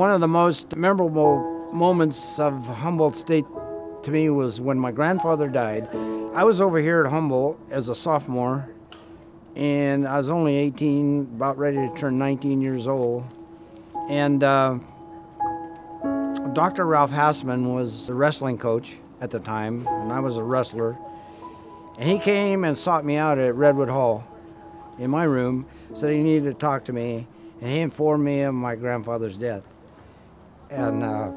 One of the most memorable moments of Humboldt State to me was when my grandfather died. I was over here at Humboldt as a sophomore, and I was only 18, about ready to turn 19 years old. And uh, Dr. Ralph Hassman was the wrestling coach at the time, and I was a wrestler. And he came and sought me out at Redwood Hall in my room, said he needed to talk to me, and he informed me of my grandfather's death. And uh,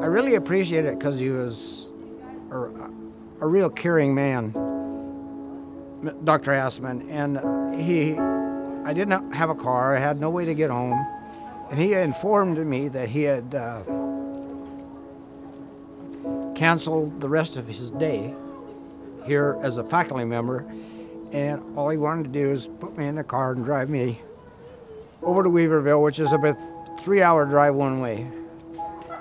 I really appreciate it because he was a, a, real caring man, Dr. Hassman. And he, I didn't have a car, I had no way to get home. And he informed me that he had uh, canceled the rest of his day here as a faculty member. And all he wanted to do is put me in the car and drive me over to Weaverville, which is about three hour drive one way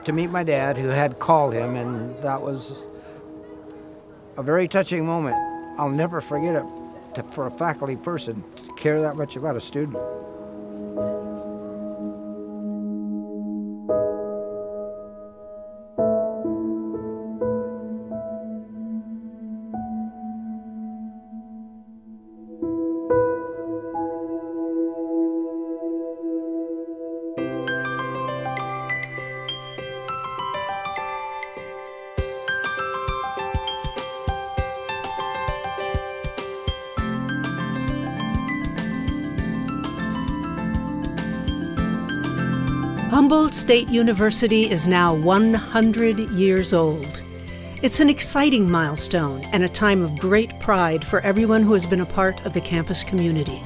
to meet my dad, who had called him, and that was a very touching moment. I'll never forget it to, for a faculty person to care that much about a student. Humboldt State University is now 100 years old. It's an exciting milestone and a time of great pride for everyone who has been a part of the campus community.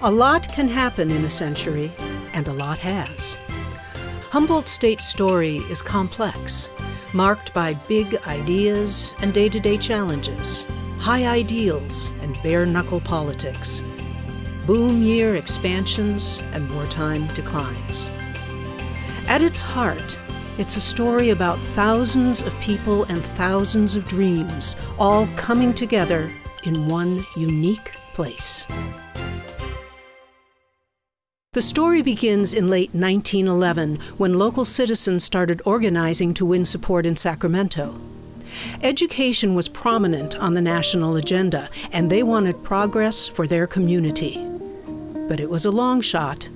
A lot can happen in a century, and a lot has. Humboldt State's story is complex, marked by big ideas and day to day challenges, high ideals and bare knuckle politics boom year expansions, and wartime declines. At its heart, it's a story about thousands of people and thousands of dreams all coming together in one unique place. The story begins in late 1911 when local citizens started organizing to win support in Sacramento. Education was prominent on the national agenda, and they wanted progress for their community but it was a long shot.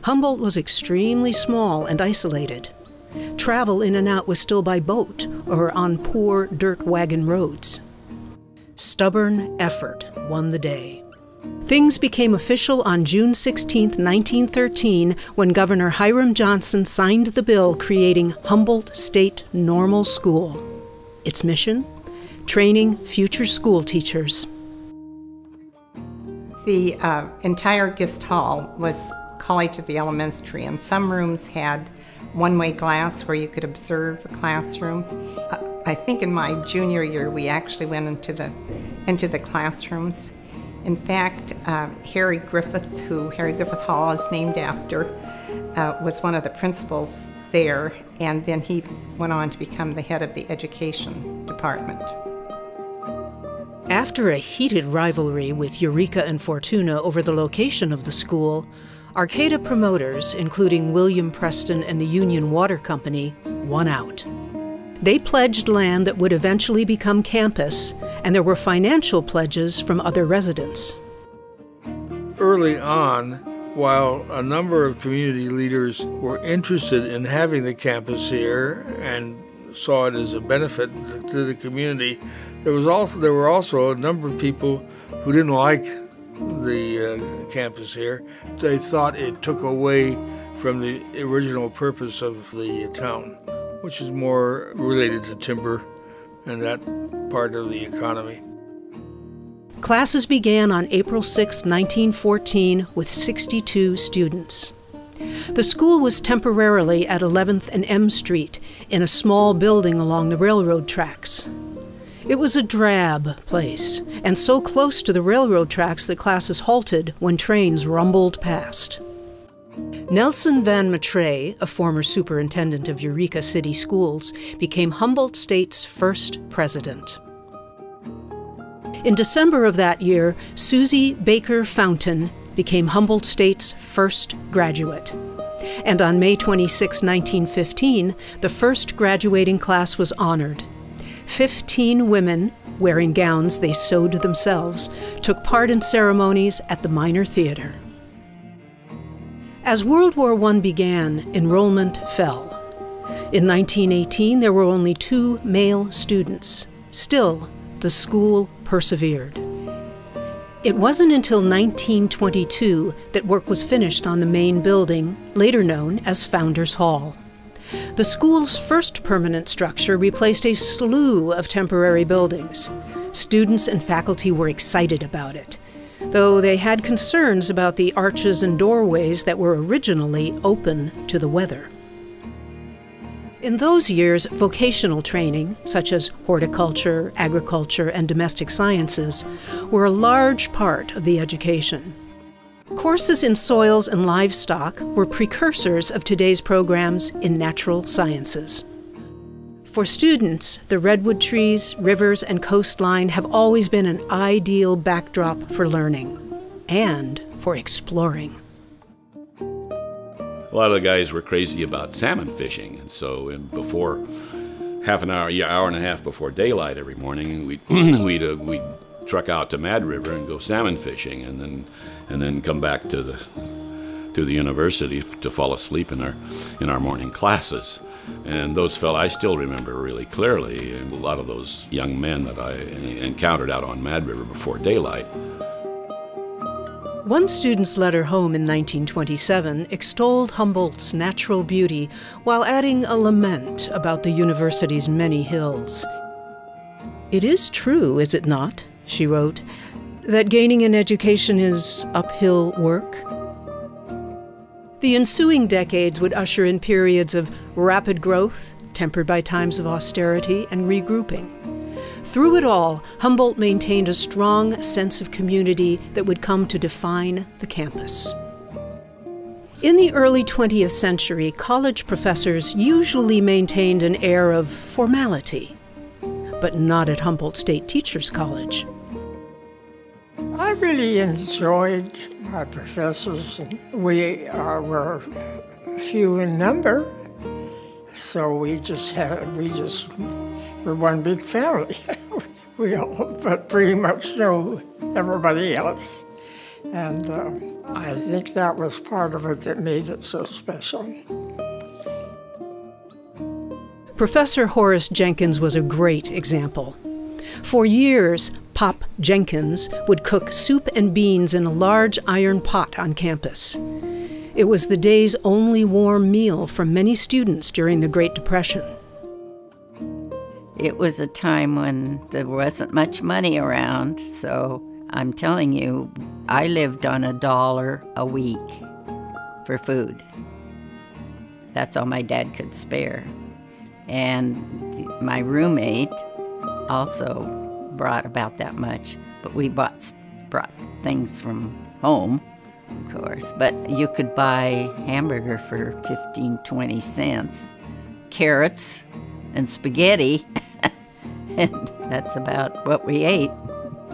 Humboldt was extremely small and isolated. Travel in and out was still by boat or on poor dirt wagon roads. Stubborn effort won the day. Things became official on June 16, 1913, when Governor Hiram Johnson signed the bill creating Humboldt State Normal School. Its mission? Training future school teachers. The uh, entire Gist Hall was College of the Elementary, and some rooms had one-way glass where you could observe the classroom. Uh, I think in my junior year we actually went into the into the classrooms. In fact, uh, Harry Griffith, who Harry Griffith Hall is named after, uh, was one of the principals there, and then he went on to become the head of the education department. After a heated rivalry with Eureka and Fortuna over the location of the school, Arcata promoters, including William Preston and the Union Water Company, won out. They pledged land that would eventually become campus, and there were financial pledges from other residents. Early on, while a number of community leaders were interested in having the campus here and saw it as a benefit to the community, there was also there were also a number of people who didn't like the uh, campus here. They thought it took away from the original purpose of the town, which is more related to timber and that part of the economy. Classes began on April 6, 1914, with 62 students. The school was temporarily at 11th and M Street in a small building along the railroad tracks. It was a drab place, and so close to the railroad tracks that classes halted when trains rumbled past. Nelson Van Matre, a former superintendent of Eureka City Schools, became Humboldt State's first president. In December of that year, Susie Baker Fountain became Humboldt State's first graduate. And on May 26, 1915, the first graduating class was honored. Fifteen women, wearing gowns they sewed themselves, took part in ceremonies at the Minor Theater. As World War I began, enrollment fell. In 1918, there were only two male students. Still, the school persevered. It wasn't until 1922 that work was finished on the main building, later known as Founders Hall. The school's first permanent structure replaced a slew of temporary buildings. Students and faculty were excited about it, though they had concerns about the arches and doorways that were originally open to the weather. In those years, vocational training, such as horticulture, agriculture, and domestic sciences, were a large part of the education. Courses in soils and livestock were precursors of today's programs in natural sciences. For students, the redwood trees, rivers, and coastline have always been an ideal backdrop for learning and for exploring a lot of the guys were crazy about salmon fishing, and so before half an hour, yeah, hour and a half before daylight every morning, we'd we'd uh, we'd truck out to Mad River and go salmon fishing, and then and then come back to the to the university to fall asleep in our in our morning classes. And those fell I still remember really clearly. And a lot of those young men that I encountered out on Mad River before daylight one student's letter home in 1927 extolled Humboldt's natural beauty while adding a lament about the university's many hills. It is true, is it not, she wrote, that gaining an education is uphill work? The ensuing decades would usher in periods of rapid growth, tempered by times of austerity and regrouping. Through it all, Humboldt maintained a strong sense of community that would come to define the campus. In the early 20th century, college professors usually maintained an air of formality, but not at Humboldt State Teachers College. I really enjoyed my professors. We uh, were few in number, so we just had we just were one big family. we all but pretty much knew everybody else. And uh, I think that was part of it that made it so special. Professor Horace Jenkins was a great example. For years, Pop Jenkins would cook soup and beans in a large iron pot on campus. It was the day's only warm meal for many students during the Great Depression. It was a time when there wasn't much money around, so I'm telling you, I lived on a dollar a week for food. That's all my dad could spare. And my roommate also brought about that much, but we bought brought things from home, of course. But you could buy hamburger for 15, 20 cents, carrots and spaghetti. and that's about what we ate.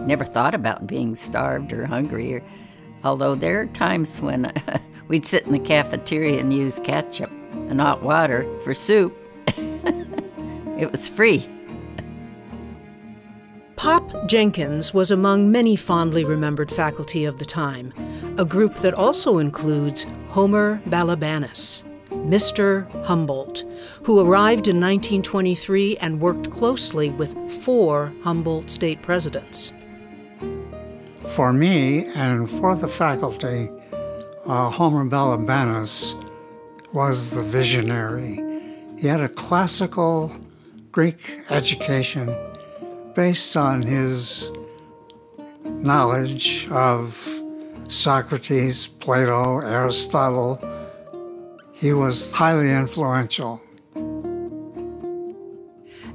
Never thought about being starved or hungry, or, although there are times when we'd sit in the cafeteria and use ketchup and hot water for soup. it was free. Pop Jenkins was among many fondly remembered faculty of the time, a group that also includes Homer Balabanis. Mr. Humboldt, who arrived in 1923 and worked closely with four Humboldt State presidents. For me and for the faculty, uh, Homer Balabanis was the visionary. He had a classical Greek education based on his knowledge of Socrates, Plato, Aristotle, he was highly influential.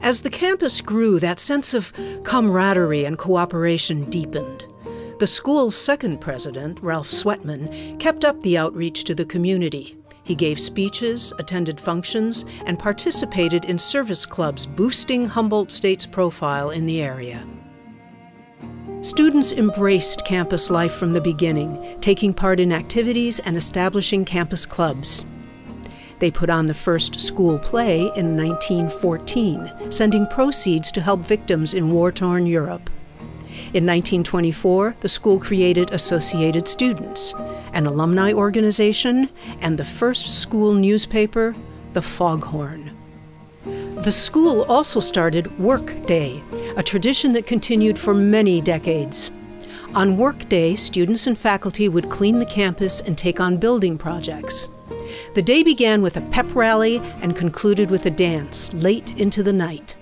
As the campus grew, that sense of camaraderie and cooperation deepened. The school's second president, Ralph Swetman, kept up the outreach to the community. He gave speeches, attended functions, and participated in service clubs, boosting Humboldt State's profile in the area. Students embraced campus life from the beginning, taking part in activities and establishing campus clubs. They put on the first school play in 1914, sending proceeds to help victims in war torn Europe. In 1924, the school created Associated Students, an alumni organization, and the first school newspaper, the Foghorn. The school also started Work Day, a tradition that continued for many decades. On Work Day, students and faculty would clean the campus and take on building projects. The day began with a pep rally and concluded with a dance late into the night.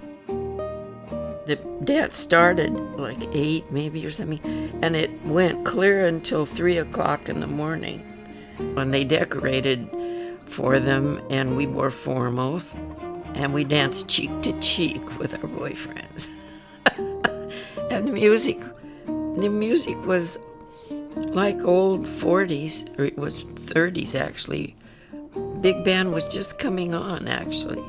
The dance started like 8 maybe or something, and it went clear until 3 o'clock in the morning. When they decorated for them, and we wore formals, and we danced cheek to cheek with our boyfriends. and the music, the music was like old 40s, or it was 30s actually. Big band was just coming on actually.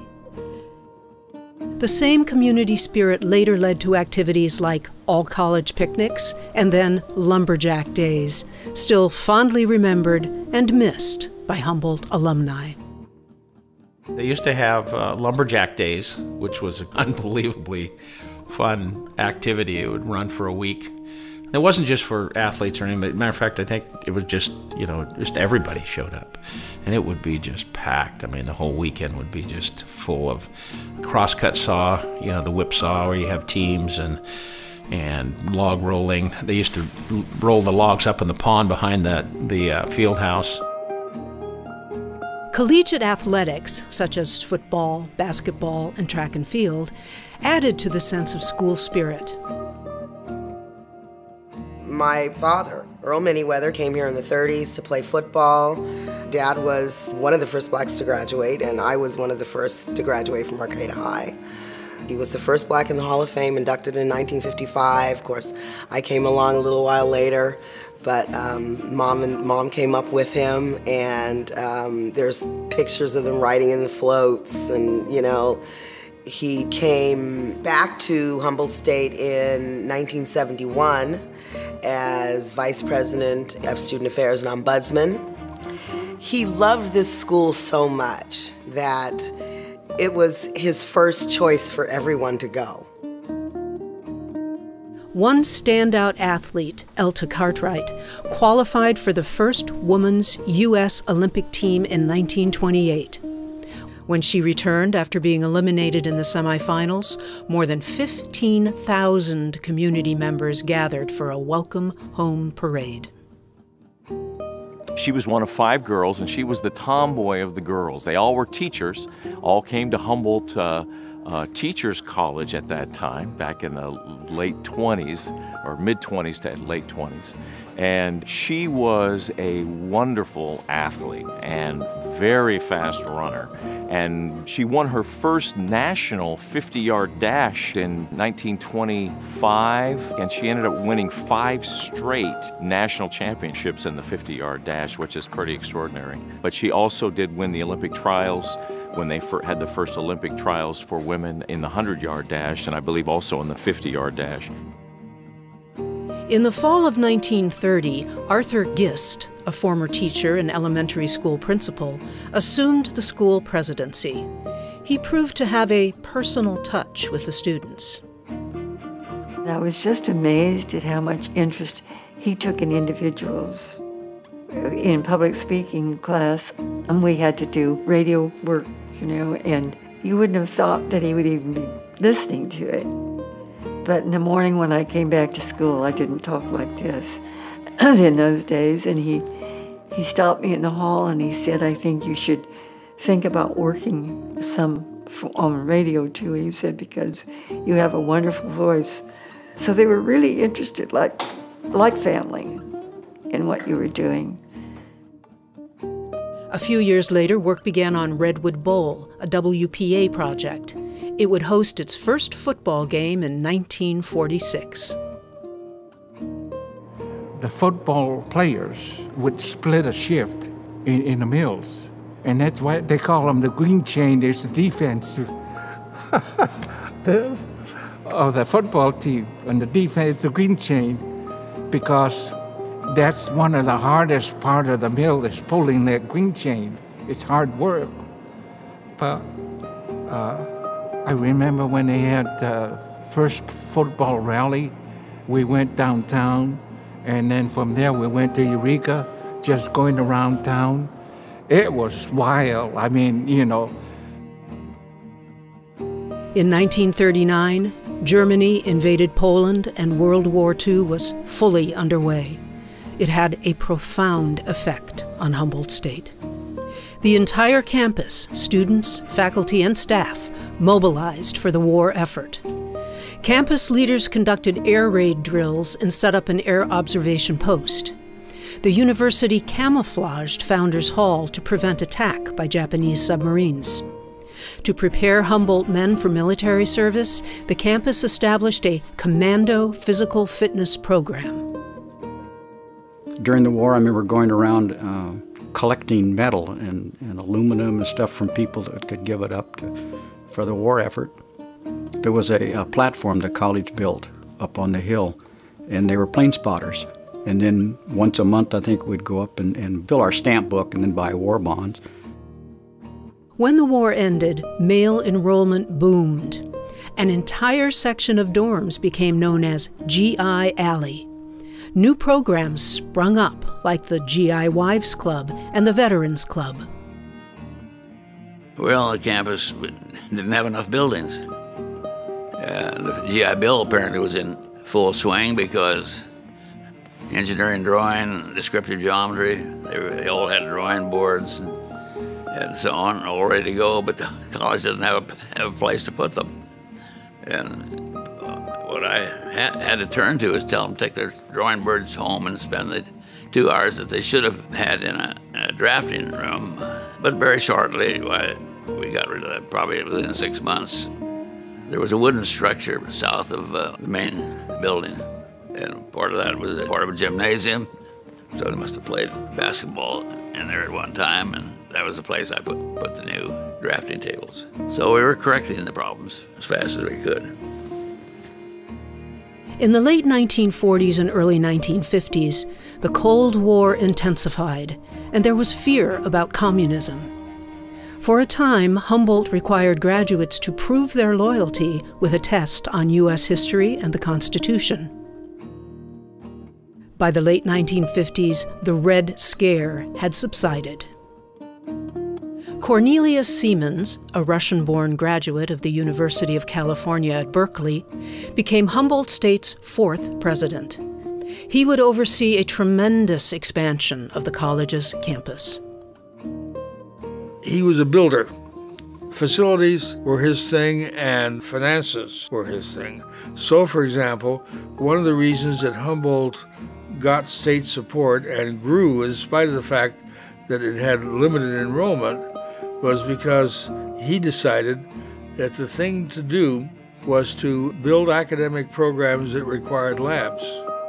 The same community spirit later led to activities like all college picnics and then lumberjack days, still fondly remembered and missed by Humboldt alumni. They used to have uh, lumberjack days, which was an unbelievably fun activity. It would run for a week. It wasn't just for athletes or anybody. Matter of fact, I think it was just you know just everybody showed up, and it would be just packed. I mean, the whole weekend would be just full of crosscut saw, you know, the whip saw where you have teams and and log rolling. They used to roll the logs up in the pond behind the the uh, field house. Collegiate athletics, such as football, basketball, and track and field, added to the sense of school spirit my father, Earl Meneweather, came here in the 30s to play football. Dad was one of the first blacks to graduate, and I was one of the first to graduate from Arcata High. He was the first black in the Hall of Fame, inducted in 1955. Of course, I came along a little while later, but um, mom and mom came up with him, and um, there's pictures of them riding in the floats, and you know, he came back to Humboldt State in 1971 as Vice President of Student Affairs and Ombudsman. He loved this school so much that it was his first choice for everyone to go. One standout athlete, Elta Cartwright, qualified for the first women's U.S. Olympic team in 1928. When she returned after being eliminated in the semifinals, more than 15,000 community members gathered for a welcome home parade. She was one of five girls, and she was the tomboy of the girls. They all were teachers, all came to Humboldt uh, uh, Teachers College at that time, back in the late 20s, or mid 20s to late 20s. And she was a wonderful athlete and very fast runner. And she won her first national 50 yard dash in 1925, and she ended up winning five straight national championships in the 50 yard dash, which is pretty extraordinary. But she also did win the Olympic trials when they had the first Olympic trials for women in the 100 yard dash, and I believe also in the 50 yard dash. In the fall of 1930, Arthur Gist, a former teacher and elementary school principal, assumed the school presidency. He proved to have a personal touch with the students. I was just amazed at how much interest he took in individuals. In public speaking class, and we had to do radio work, you know, and you wouldn't have thought that he would even be listening to it. But in the morning when I came back to school, I didn't talk like this in those days. And he, he stopped me in the hall and he said, I think you should think about working some on radio too, he said, because you have a wonderful voice. So they were really interested, like, like family, in what you were doing. A few years later, work began on Redwood Bowl, a WPA project. It would host its first football game in 1946. The football players would split a shift in, in the mills, and that's why they call them the green chain. There's the defense. the of the football team and the defense, it's a green chain, because that's one of the hardest part of the mill is pulling that green chain. It's hard work. But uh, I remember when they had the first football rally, we went downtown, and then from there we went to Eureka, just going around town. It was wild. I mean, you know. In 1939, Germany invaded Poland and World War II was fully underway. It had a profound effect on Humboldt State. The entire campus, students, faculty, and staff, mobilized for the war effort. Campus leaders conducted air raid drills and set up an air observation post. The university camouflaged Founders Hall to prevent attack by Japanese submarines. To prepare Humboldt men for military service, the campus established a commando physical fitness program. During the war, I remember going around uh, collecting metal and, and, aluminum and stuff from people that could give it up to, for the war effort. There was a, a platform the college built up on the hill, and they were plane spotters. And then once a month, I think we'd go up and, and fill our stamp book and then buy war bonds. When the war ended, male enrollment boomed. An entire section of dorms became known as GI Alley. New programs sprung up, like the GI Wives Club and the Veterans Club. Well, the campus didn't have enough buildings. Uh, the GI Bill apparently was in full swing because engineering drawing, descriptive geometry, they, were, they all had drawing boards. And, and so on, all ready to go, but the college doesn't have a, have a place to put them. And what I ha- had to turn to is tell them to take their drawing boards home and spend the two hours that they should have had in a, in a drafting room. But very shortly, why, we got rid of that, probably within six months. There was a wooden structure south of uh, the main building, and part of that was part of a gymnasium. So they must have played basketball in there at one time, and that was the place I put, put the new drafting tables. So we were correcting the problems as fast as we could. In the late 1940s and early 1950s, the Cold War intensified, and there was fear about communism. For a time, Humboldt required graduates to prove their loyalty with a test on U.S. history and the Constitution. By the late 1950s, the Red Scare had subsided. Cornelius Siemens, a Russian born graduate of the University of California at Berkeley, became Humboldt State's fourth president. He would oversee a tremendous expansion of the college's campus. He was a builder. Facilities were his thing and finances were his thing. So, for example, one of the reasons that Humboldt got state support and grew, in spite of the fact that it had limited enrollment, was because he decided that the thing to do was to build academic programs that required labs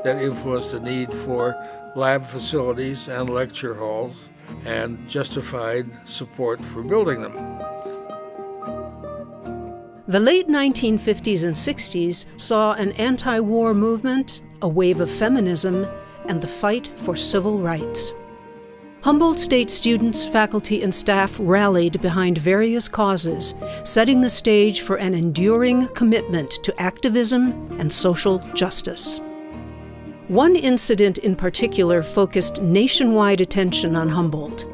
that influenced the need for lab facilities and lecture halls and justified support for building them. The late 1950s and 60s saw an anti war movement, a wave of feminism, and the fight for civil rights. Humboldt State students, faculty, and staff rallied behind various causes, setting the stage for an enduring commitment to activism and social justice. One incident in particular focused nationwide attention on Humboldt.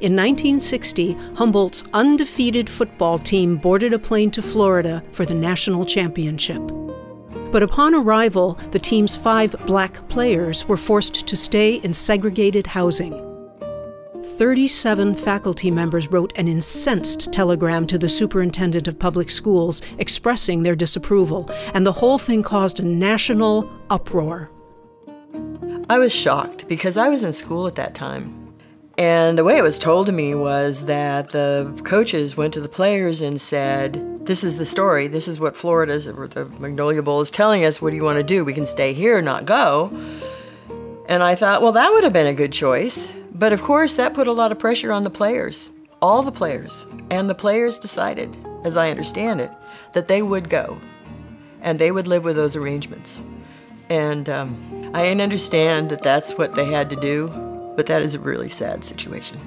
In 1960, Humboldt's undefeated football team boarded a plane to Florida for the national championship. But upon arrival, the team's five black players were forced to stay in segregated housing. 37 faculty members wrote an incensed telegram to the superintendent of public schools expressing their disapproval, and the whole thing caused a national uproar. I was shocked because I was in school at that time. And the way it was told to me was that the coaches went to the players and said, This is the story. This is what Florida's, the Magnolia Bowl is telling us. What do you want to do? We can stay here, not go. And I thought, well, that would have been a good choice. But of course, that put a lot of pressure on the players, all the players. And the players decided, as I understand it, that they would go. and they would live with those arrangements. And um, I understand that that's what they had to do, but that is a really sad situation.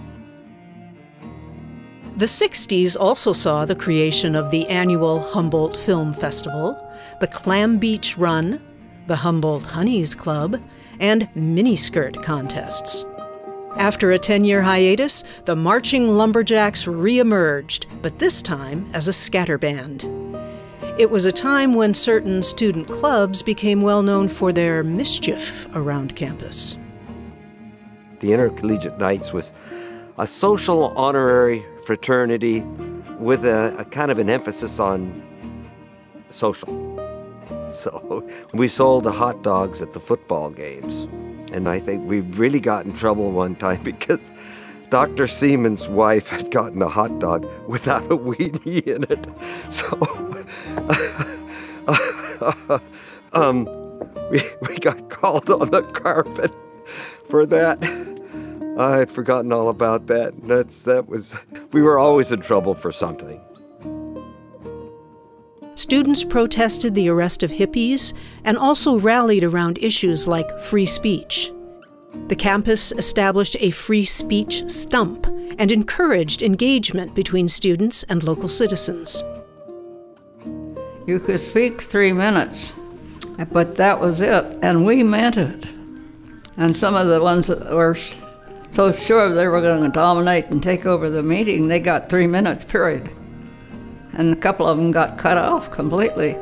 The 60s also saw the creation of the annual Humboldt Film Festival, the Clam Beach Run, the Humboldt Honeys Club, and miniskirt contests. After a 10 year hiatus, the Marching Lumberjacks reemerged, but this time as a scatter band. It was a time when certain student clubs became well known for their mischief around campus. The Intercollegiate Knights was a social honorary fraternity with a, a kind of an emphasis on social. So we sold the hot dogs at the football games. And I think we really got in trouble one time because Dr. Siemens' wife had gotten a hot dog without a weenie in it. So um, we, we got called on the carpet for that. I had forgotten all about that. That's that was we were always in trouble for something. Students protested the arrest of hippies and also rallied around issues like free speech. The campus established a free speech stump and encouraged engagement between students and local citizens. You could speak three minutes, but that was it, and we meant it. And some of the ones that were so sure they were going to dominate and take over the meeting, they got three minutes, period. And a couple of them got cut off completely.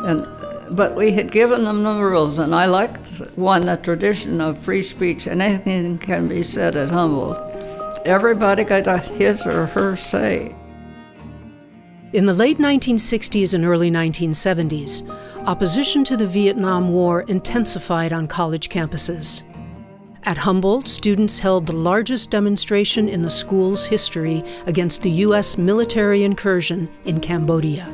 And, but we had given them the rules, and I liked one, the tradition of free speech, and anything can be said at Humboldt. Everybody got his or her say. In the late 1960s and early 1970s, opposition to the Vietnam War intensified on college campuses. At Humboldt, students held the largest demonstration in the school's history against the U.S. military incursion in Cambodia.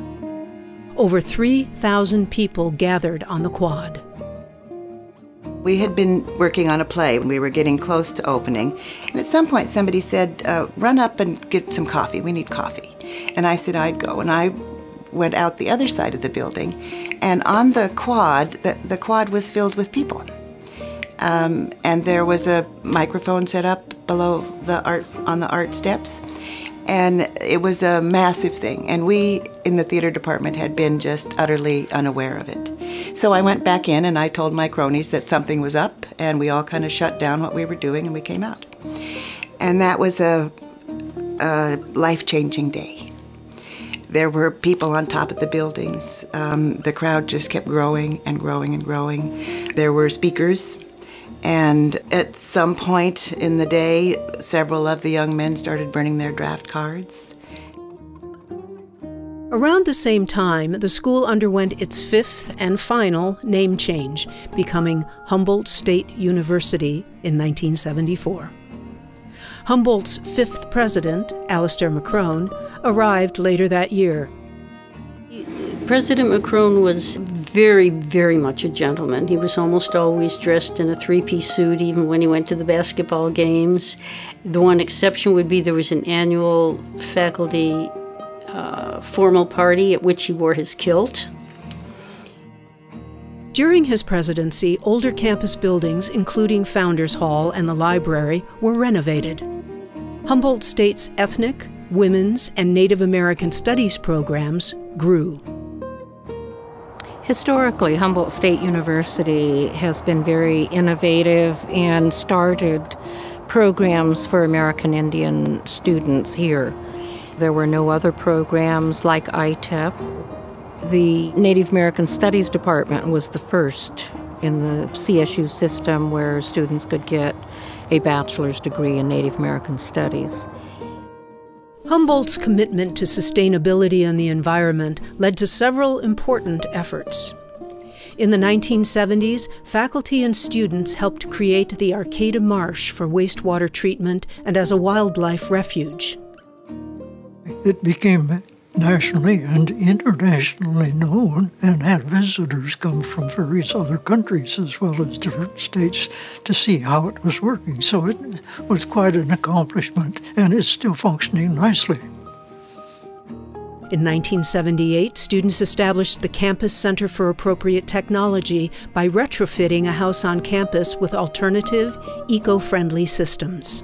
Over 3,000 people gathered on the quad. We had been working on a play and we were getting close to opening. And at some point, somebody said, uh, Run up and get some coffee. We need coffee. And I said, I'd go. And I went out the other side of the building. And on the quad, the, the quad was filled with people. Um, and there was a microphone set up below the art on the art steps. And it was a massive thing. And we in the theater department had been just utterly unaware of it. So i went back in and i told my cronies that something was up and we all kind of shut down what we were doing and we came out. And that was a, a life-changing day. There were people on top of the buildings. Um, the crowd just kept growing and growing and growing. There were speakers and at some point in the day, several of the young men started burning their draft cards. Around the same time, the school underwent its fifth and final name change, becoming Humboldt State University in 1974. Humboldt's fifth president, Alistair McCrone, arrived later that year. President McCrone was very, very much a gentleman. He was almost always dressed in a three piece suit, even when he went to the basketball games. The one exception would be there was an annual faculty uh, formal party at which he wore his kilt. During his presidency, older campus buildings, including Founders Hall and the library, were renovated. Humboldt State's ethnic, women's, and Native American studies programs grew. Historically, Humboldt State University has been very innovative and started programs for American Indian students here. There were no other programs like ITEP. The Native American Studies Department was the first in the CSU system where students could get a bachelor's degree in Native American Studies. Humboldt's commitment to sustainability and the environment led to several important efforts. In the 1970s, faculty and students helped create the Arcata Marsh for wastewater treatment and as a wildlife refuge. It became nationally and internationally known and had visitors come from various other countries as well as different states to see how it was working. So it was quite an accomplishment and it's still functioning nicely. In 1978, students established the Campus Center for Appropriate Technology by retrofitting a house on campus with alternative, eco friendly systems.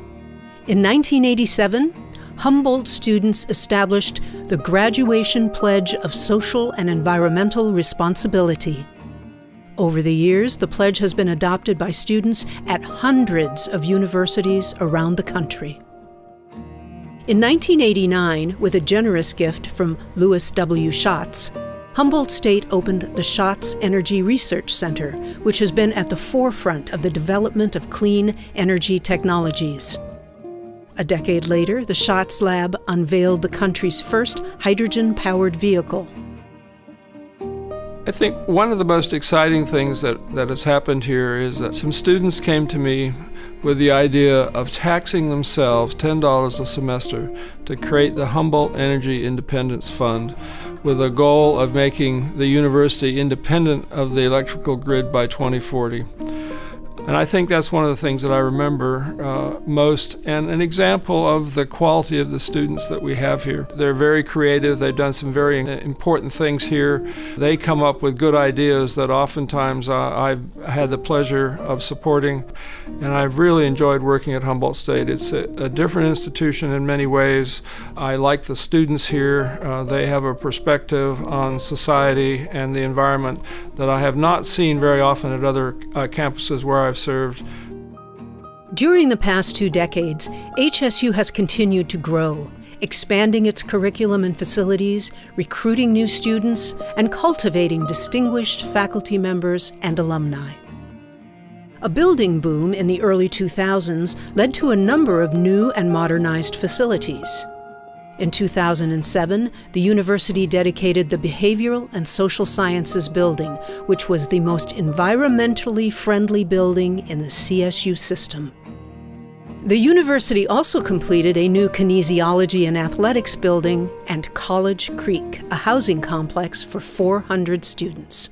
In 1987, Humboldt students established the Graduation Pledge of Social and Environmental Responsibility. Over the years, the pledge has been adopted by students at hundreds of universities around the country. In 1989, with a generous gift from Louis W. Schatz, Humboldt State opened the Schatz Energy Research Center, which has been at the forefront of the development of clean energy technologies. A decade later, the Schatz Lab unveiled the country's first hydrogen powered vehicle. I think one of the most exciting things that, that has happened here is that some students came to me with the idea of taxing themselves $10 a semester to create the Humboldt Energy Independence Fund with a goal of making the university independent of the electrical grid by 2040. And I think that's one of the things that I remember uh, most, and an example of the quality of the students that we have here. They're very creative, they've done some very important things here. They come up with good ideas that oftentimes uh, I've had the pleasure of supporting, and I've really enjoyed working at Humboldt State. It's a, a different institution in many ways. I like the students here, uh, they have a perspective on society and the environment that I have not seen very often at other uh, campuses where I've served. During the past two decades, HSU has continued to grow, expanding its curriculum and facilities, recruiting new students, and cultivating distinguished faculty members and alumni. A building boom in the early 2000s led to a number of new and modernized facilities. In 2007, the university dedicated the Behavioral and Social Sciences building, which was the most environmentally friendly building in the CSU system. The university also completed a new kinesiology and athletics building and College Creek, a housing complex for 400 students.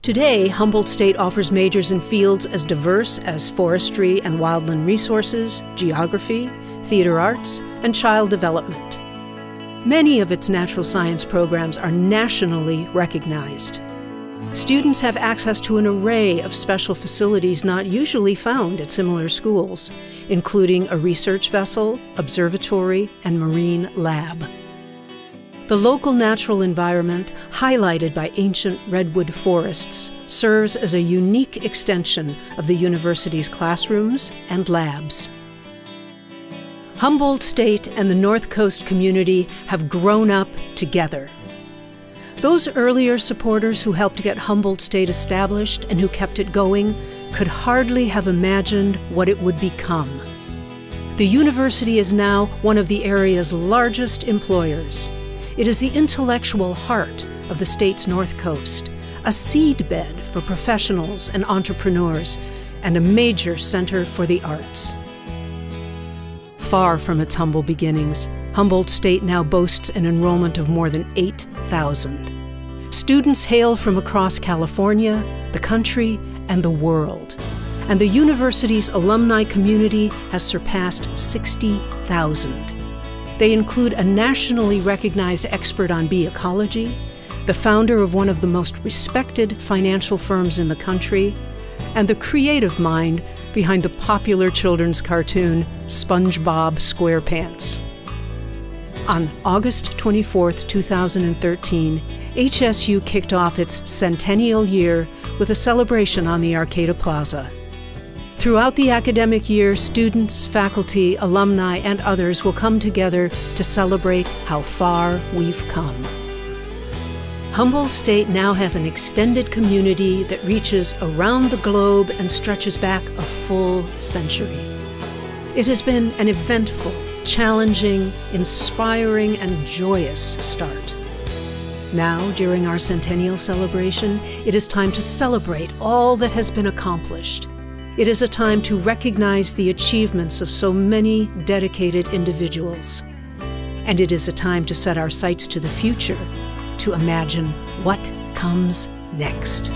Today, Humboldt State offers majors in fields as diverse as forestry and wildland resources, geography, theater arts, and child development. Many of its natural science programs are nationally recognized. Students have access to an array of special facilities not usually found at similar schools, including a research vessel, observatory, and marine lab. The local natural environment, highlighted by ancient redwood forests, serves as a unique extension of the university's classrooms and labs. Humboldt State and the North Coast community have grown up together. Those earlier supporters who helped get Humboldt State established and who kept it going could hardly have imagined what it would become. The university is now one of the area's largest employers. It is the intellectual heart of the state's North Coast, a seedbed for professionals and entrepreneurs, and a major center for the arts far from its humble beginnings, Humboldt State now boasts an enrollment of more than 8,000. Students hail from across California, the country, and the world. And the university's alumni community has surpassed 60,000. They include a nationally recognized expert on bee ecology, the founder of one of the most respected financial firms in the country, and the creative mind behind the popular children's cartoon SpongeBob SquarePants. On August 24, 2013, HSU kicked off its centennial year with a celebration on the Arcata Plaza. Throughout the academic year, students, faculty, alumni, and others will come together to celebrate how far we've come. Humboldt State now has an extended community that reaches around the globe and stretches back a full century. It has been an eventful, challenging, inspiring, and joyous start. Now, during our centennial celebration, it is time to celebrate all that has been accomplished. It is a time to recognize the achievements of so many dedicated individuals. And it is a time to set our sights to the future to imagine what comes next.